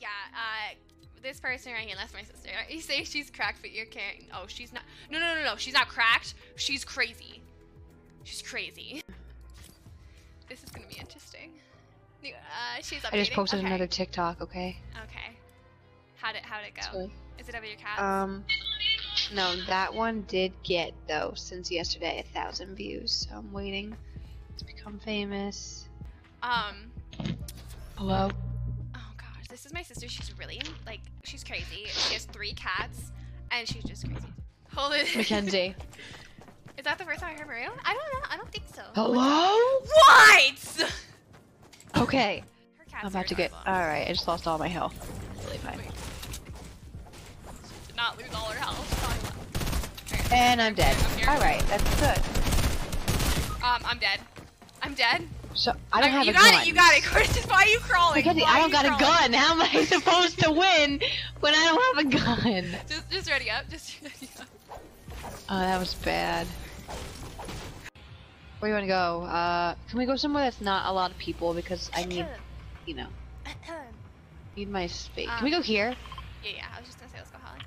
Yeah, uh, this person right here, that's my sister. You say she's cracked, but you're carrying. Oh, she's not. No, no, no, no. She's not cracked. She's crazy. She's crazy. This is gonna be interesting. Uh, she's updating. I just posted okay. another TikTok, okay? Okay. How'd it, how'd it go? Sorry. Is it over your cat? Um, no, that one did get, though, since yesterday, a thousand views. So I'm waiting to become famous. um. Hello? This is my sister. She's really like she's crazy. She has three cats, and she's just crazy. Hold it. Mackenzie. Is that the first time I heard Mario? I don't know. I don't think so. Hello? What? Okay. I'm about to get. Alright, I just lost all my health. Really fine. Wait. Did not lose all her health. And I'm dead. I'm. Alright, that's good. Um, I'm dead. I'm dead. So, I don't Alright, have you a got gun. it. You got it. Curtis, why are you crawling? Mackenzie, Why I don't got a gun. How am I supposed to win when I don't have a gun? Just, just ready up. Just ready up. Oh, that was bad. Where do you want to go? Uh, can we go somewhere that's not a lot of people because I need, you know, need my space. Can we go here? Yeah, yeah. I was just gonna say let's go Holly.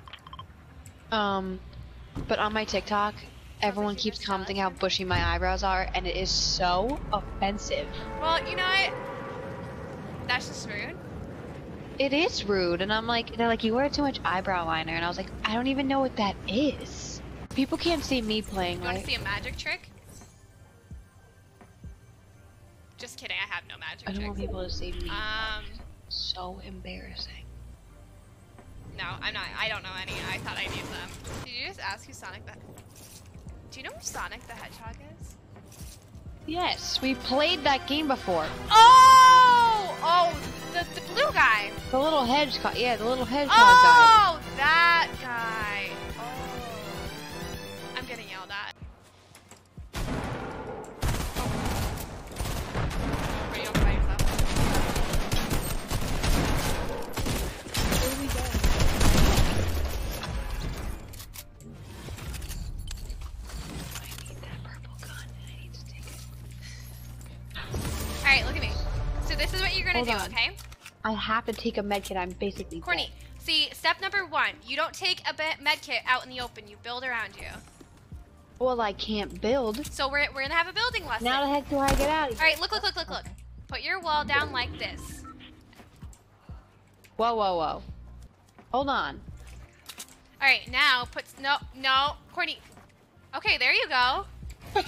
Um, but on my TikTok, everyone keeps commenting how bushy my eyebrows are, and it is so offensive. Well, you know what? That's just rude. It is rude, and I'm like, they're like, you wear too much eyebrow liner, and I was like, I don't even know what that is. People can't see me playing, You want right? to see a magic trick? Just kidding. I have no magic I don't want people to see me. Um, so embarrassing. no, I'm not. I don't know any. I thought I knew them. Did you just ask who Sonic the? Do you know who Sonic the Hedgehog is? Yes, we played that game before. Oh, oh, the, the blue guy. The little hedgehog, yeah, the little hedgehog guy. Oh, that guy. Gonna Hold do, on. okay? I have to take a medkit. I'm basically Courtney, dead. see, step number one, you don't take a be- med kit out in the open. You build around you. Well, I can't build. So we're, we're gonna have a building lesson. Now the heck do I get out All right, look, look, look, look, look. Put your wall down like this. Whoa, whoa, whoa. Hold on. All right, now put no, no, Courtney. Okay, there you go.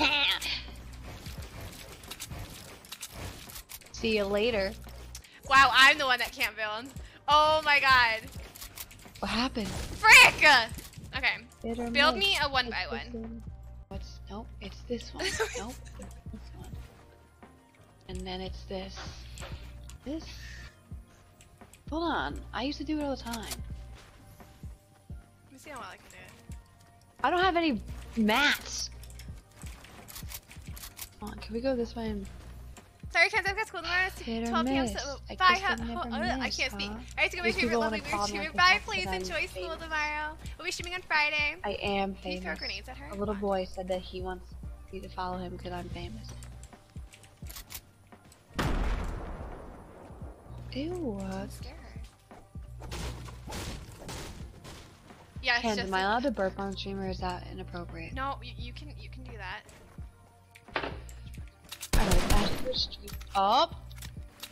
See you later. Wow, I'm the one that can't build. Oh my god. What happened? Frick! Okay, Hit build miss. me a one It's by this one. What's nope? It's this one. nope. This one. And then it's this. This. Hold on. I used to do it all the time. Let me see how well I can do it. I don't have any mats. Come on, can we go this way? And... I've got school tomorrow. It's 12 p.m. So, I bye. oh, I can't speak. huh? I have to go to my These favorite lovely follow streamer. Bye, please enjoy school tomorrow. We'll be streaming on Friday. I am Can you throw famous. grenades at her? A little boy said that he wants me to follow him because I'm famous. Ew. Yeah, it's Ken, just am I allowed to burp on stream or is that inappropriate? no. You, you can you can do that. Alright, the street. Up.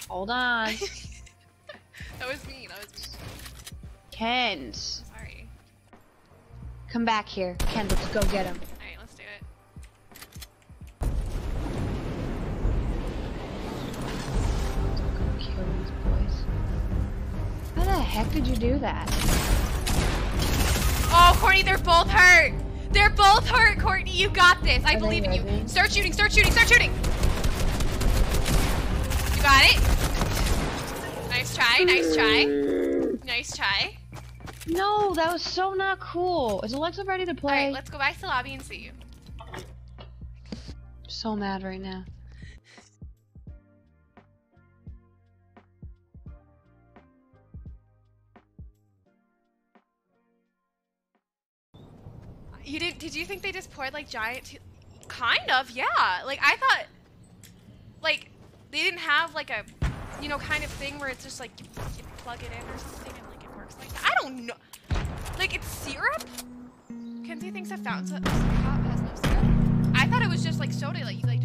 Hold on. that was me. That was me. Ken. I'm sorry. Come back here. Ken, let's go get him. All right, let's do it. Go kill these boys. How the heck did you do that? Oh, Courtney, they're both hurt. They're both hurt, Courtney. You got this. I Are believe in you. Start shooting. Start shooting. Start shooting. You got it. Nice try. Nice try. Nice try. No, that was so not cool. Is Alexa ready to play? right, let's go back to the lobby and see you. so mad right now. You did? Did you think they just poured like giant? Kind of, yeah. Like I thought, like they didn't have like a you know, kind of thing where it's just like you, you plug it in or something and like it works like that. I don't know. Like it's syrup. Kenzie thinks a fountain pop has no syrup. I thought it was just like soda, like you like